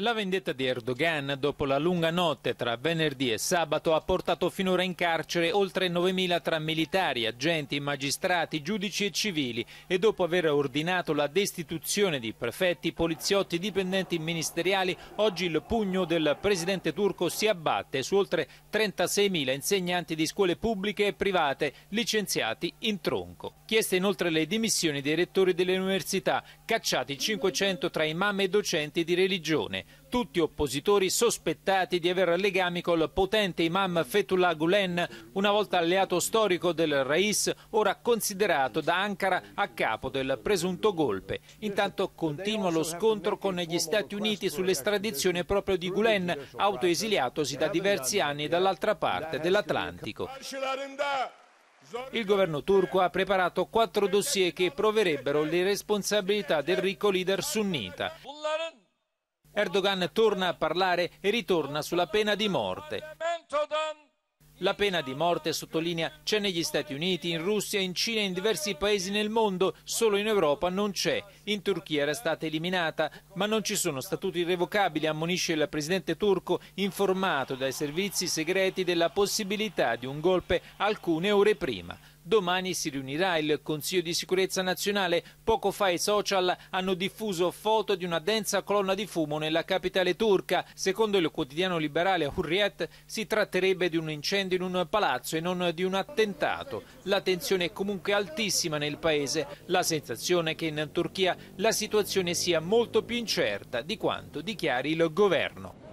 La vendetta di Erdogan dopo la lunga notte tra venerdì e sabato ha portato finora in carcere oltre 9.000 tra militari, agenti, magistrati, giudici e civili e dopo aver ordinato la destituzione di prefetti, poliziotti, dipendenti ministeriali, oggi il pugno del presidente turco si abbatte su oltre 36.000 insegnanti di scuole pubbliche e private licenziati in tronco. Chieste inoltre le dimissioni dei rettori delle università, cacciati 500 tra imam e docenti di religione tutti oppositori sospettati di aver legami col potente imam Fethullah Gulen, una volta alleato storico del Rais, ora considerato da Ankara a capo del presunto golpe. Intanto continua lo scontro con gli Stati Uniti sull'estradizione proprio di Gulen, autoesiliatosi da diversi anni dall'altra parte dell'Atlantico. Il governo turco ha preparato quattro dossier che proverebbero le responsabilità del ricco leader sunnita. Erdogan torna a parlare e ritorna sulla pena di morte. La pena di morte, sottolinea, c'è negli Stati Uniti, in Russia, in Cina e in diversi paesi nel mondo, solo in Europa non c'è. In Turchia era stata eliminata, ma non ci sono statuti irrevocabili, ammonisce il presidente turco, informato dai servizi segreti della possibilità di un golpe alcune ore prima. Domani si riunirà il Consiglio di sicurezza nazionale. Poco fa i social hanno diffuso foto di una densa colonna di fumo nella capitale turca. Secondo il quotidiano liberale Hurriyet si tratterebbe di un incendio in un palazzo e non di un attentato. La tensione è comunque altissima nel paese. La sensazione è che in Turchia la situazione sia molto più incerta di quanto dichiari il governo.